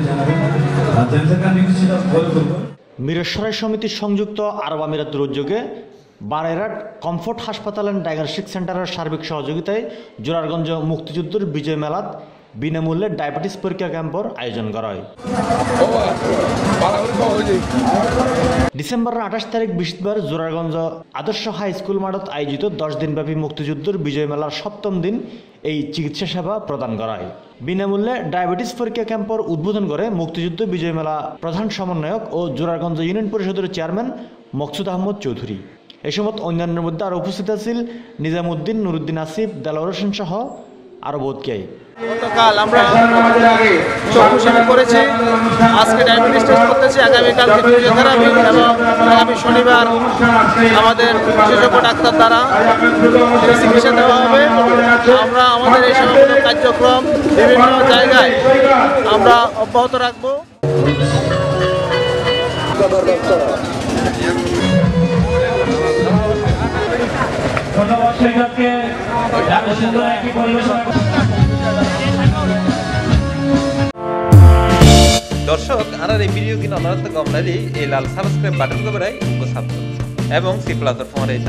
অবশ্যই জানাবেন আর জেনে আমি কিছুটা ফলো করব মিরসরাই সমিতির সংযুক্ত আরব আমিরাতের উদ্যোগে বারেরাট কমফোর্ট হাসপাতাল অ্যান্ড ডায়াগনস্টিক সেন্টারের সার্বিক সহযোগিতায় জোরারগঞ্জ মুক্তিযুদ্ধের বিজয় মেলাত বিনামূল্যে ডায়াবেটিস পরীক্ষা ক্যাম্পর আয়োজন করা হয় ডিসেম্বরের আঠাশ তারিখ বৃহস্পতিবার জোরারগঞ্জ আদর্শ হাই স্কুল মাঠত আয়োজিত দশ দিনব্যাপী মুক্তিযুদ্ধের বিজয় মেলার সপ্তম দিন এই চিকিৎসা সেবা প্রদান করা হয়। বিনামূল্যে ডায়াবেটিস পরীক্ষা ক্যাম্পর উদ্বোধন করে মুক্তিযুদ্ধ বিজয় মেলা প্রধান সমন্বয়ক ও জোরারগঞ্জ ইউনিয়ন পরিষদের চেয়ারম্যান মকসুদ আহমদ চৌধুরী। এ সময় অন্যান্যের মধ্যে আরও উপস্থিত আছেন নিজামুদ্দিন, নুরুদ্দিন আসিফ, দেলাওয়ার সহ আরও বোধ কেই গতকাল আমরা চক্ষু শিবির করেছি। আজকে ডায়াবেটিস টেস্ট করতেছি, আগামীকালকে ফিজিওথেরাপি এবং আগামী শনিবার আমাদের বিশেষজ্ঞ ডাক্তার দ্বারা চিকিৎসা দেওয়া হবে। আমরা আমাদের এই সমস্ত কার্যক্রম বিভিন্ন জায়গায় আমরা অব্যাহত রাখব। দর্শক আর এই ভিডিও কিনা অনুরোধ গমনালি এই লাল সাবস্ক্রাইব বাটন কবরাই উপস্থাপন এবং সি প্লাসের ফোন এই